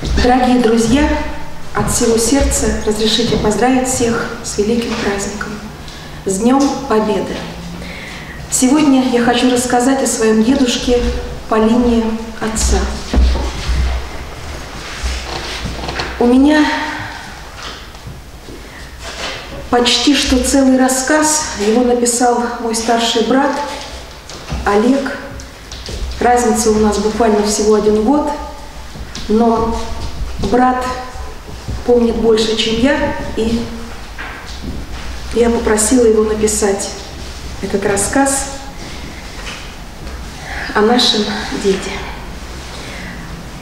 Дорогие друзья, от всего сердца разрешите поздравить всех с великим праздником, с Днем Победы. Сегодня я хочу рассказать о своем дедушке по линии отца. У меня почти что целый рассказ, его написал мой старший брат Олег. Разница у нас буквально всего один год, но брат помнит больше, чем я, и я попросила его написать этот рассказ о нашем деде.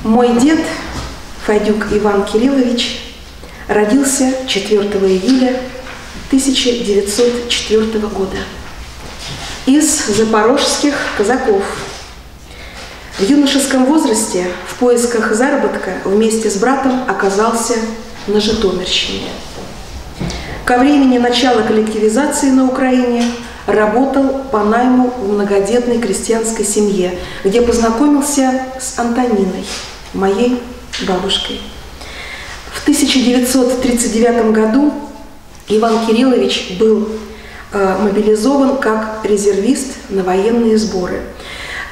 Мой дед, Файдюк Иван Кириллович, родился 4 июля 1904 года из запорожских казаков. В юношеском возрасте в поисках заработка вместе с братом оказался на Житомирщине. Ко времени начала коллективизации на Украине работал по найму в многодетной крестьянской семье, где познакомился с Антониной, моей бабушкой. В 1939 году Иван Кириллович был э, мобилизован как резервист на военные сборы.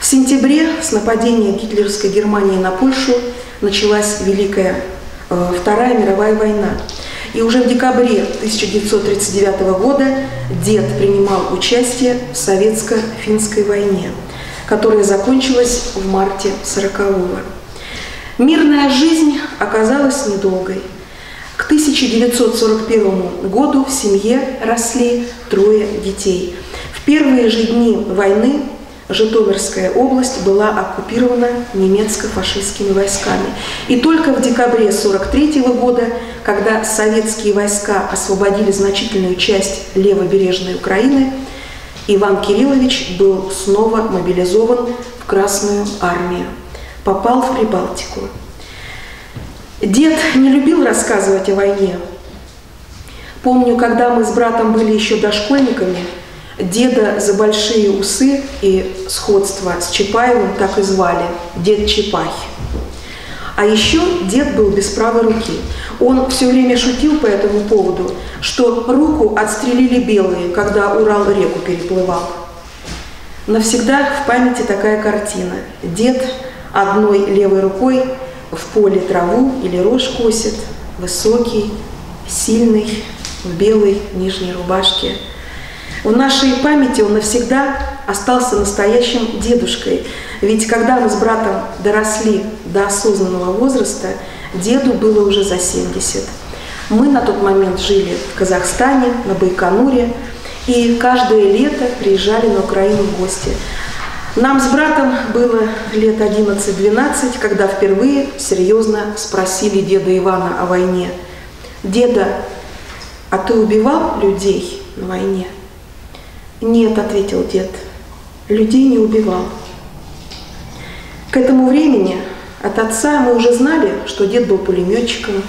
В сентябре с нападения гитлеровской Германии на Польшу началась Великая э, Вторая мировая война. И уже в декабре 1939 года дед принимал участие в советско-финской войне, которая закончилась в марте 40-го. Мирная жизнь оказалась недолгой. К 1941 году в семье росли трое детей. В первые же дни войны Житомирская область была оккупирована немецко-фашистскими войсками. И только в декабре 1943 года, когда советские войска освободили значительную часть левобережной Украины, Иван Кириллович был снова мобилизован в Красную армию. Попал в Прибалтику. Дед не любил рассказывать о войне. Помню, когда мы с братом были еще дошкольниками – Деда за большие усы и сходство с Чапаевым так и звали – дед Чапай. А еще дед был без правой руки. Он все время шутил по этому поводу, что руку отстрелили белые, когда Урал реку переплывал. Навсегда в памяти такая картина. Дед одной левой рукой в поле траву или рожь косит, высокий, сильный, в белой нижней рубашке – в нашей памяти он навсегда остался настоящим дедушкой. Ведь когда мы с братом доросли до осознанного возраста, деду было уже за 70. Мы на тот момент жили в Казахстане, на Байконуре, и каждое лето приезжали на Украину в гости. Нам с братом было лет 11-12, когда впервые серьезно спросили деда Ивана о войне. «Деда, а ты убивал людей на войне?» «Нет», — ответил дед, — «людей не убивал». К этому времени от отца мы уже знали, что дед был пулеметчиком,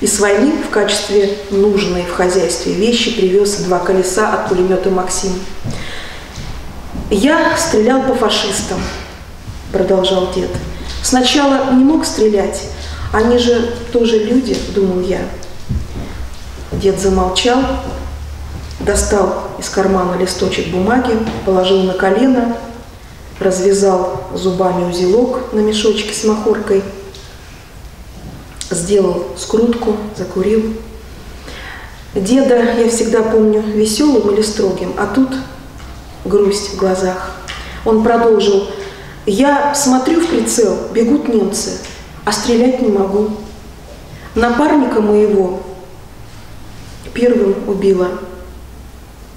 и с войны в качестве нужной в хозяйстве вещи привез два колеса от пулемета «Максим». «Я стрелял по фашистам», — продолжал дед. «Сначала не мог стрелять, они же тоже люди», — думал я. Дед замолчал, достал из кармана листочек бумаги, положил на колено, развязал зубами узелок на мешочке с махоркой, сделал скрутку, закурил. Деда я всегда помню веселым или строгим, а тут грусть в глазах. Он продолжил. Я смотрю в прицел, бегут немцы, а стрелять не могу. Напарника моего первым убила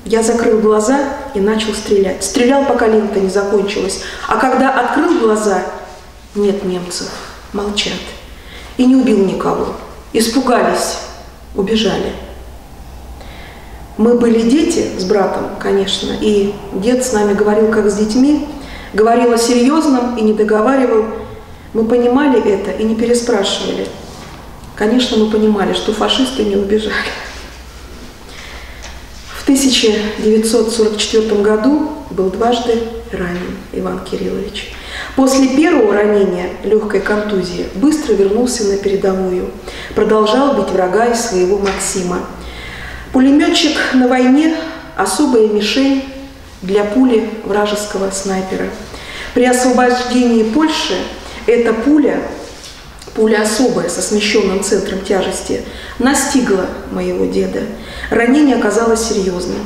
я закрыл глаза и начал стрелять. Стрелял, пока лента не закончилась. А когда открыл глаза, нет немцев, молчат. И не убил никого. Испугались, убежали. Мы были дети с братом, конечно, и дед с нами говорил, как с детьми, говорил о серьезном и не договаривал. Мы понимали это и не переспрашивали. Конечно, мы понимали, что фашисты не убежали. 1944 году был дважды ранен Иван Кириллович. После первого ранения, легкой контузии, быстро вернулся на передовую. Продолжал бить врага из своего Максима. Пулеметчик на войне – особая мишень для пули вражеского снайпера. При освобождении Польши эта пуля, пуля особая, со смещенным центром тяжести, настигла моего деда. Ранение оказалось серьезным.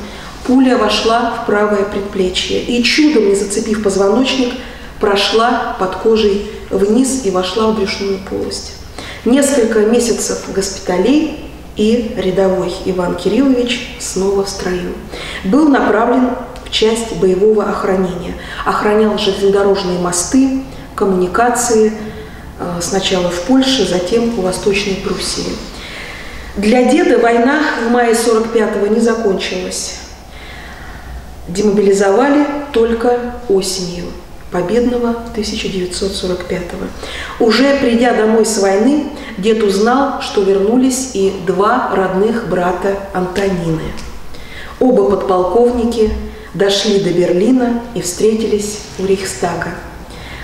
Пуля вошла в правое предплечье и, чудом не зацепив позвоночник, прошла под кожей вниз и вошла в брюшную полость. Несколько месяцев госпиталей и рядовой Иван Кириллович снова в строю. Был направлен в часть боевого охранения. Охранял железнодорожные мосты, коммуникации, сначала в Польше, затем у Восточной Пруссии. Для деда война в мае 45-го не закончилась. Демобилизовали только осенью победного 1945-го. Уже придя домой с войны, дед узнал, что вернулись и два родных брата Антонины. Оба подполковники дошли до Берлина и встретились у Рейхстага.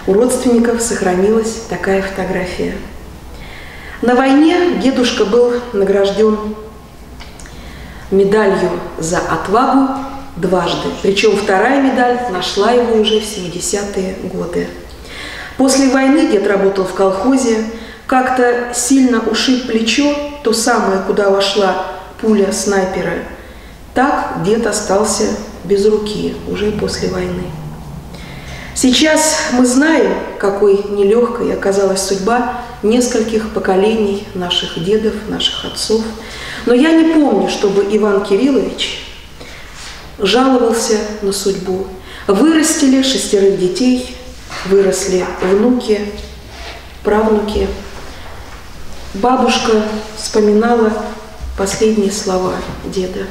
У родственников сохранилась такая фотография. На войне дедушка был награжден медалью за отвагу дважды. Причем вторая медаль нашла его уже в 70-е годы. После войны дед работал в колхозе, как-то сильно ушиб плечо, то самое, куда вошла пуля снайпера. Так дед остался без руки уже после войны. Сейчас мы знаем, какой нелегкой оказалась судьба нескольких поколений наших дедов, наших отцов. Но я не помню, чтобы Иван Кириллович жаловался на судьбу. Вырастили шестерых детей, выросли внуки, правнуки. Бабушка вспоминала последние слова деда.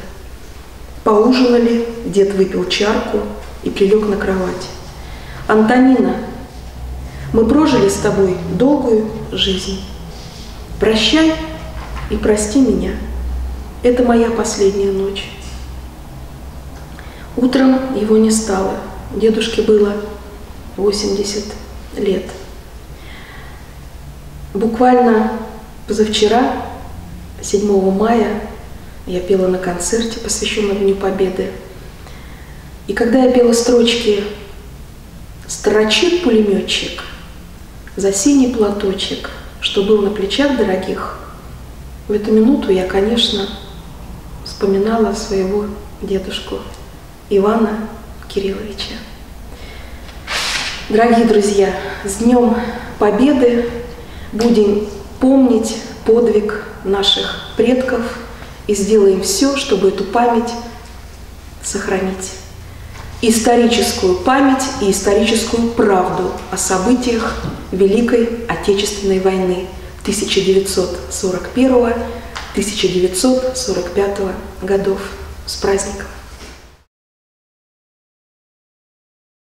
Поужинали, дед выпил чарку и прилег на кровать. «Антонина, мы прожили с тобой долгую жизнь. Прощай и прости меня. Это моя последняя ночь. Утром его не стало. Дедушке было 80 лет. Буквально позавчера, 7 мая, я пела на концерте, посвященном Дню Победы. И когда я пела строчки «Строчит пулеметчик за синий платочек, что был на плечах дорогих», в эту минуту я, конечно, вспоминала своего дедушку Ивана Кирилловича. Дорогие друзья, с Днем Победы будем помнить подвиг наших предков и сделаем все, чтобы эту память сохранить. Историческую память и историческую правду о событиях Великой Отечественной войны 1941-1945 годов. С праздником!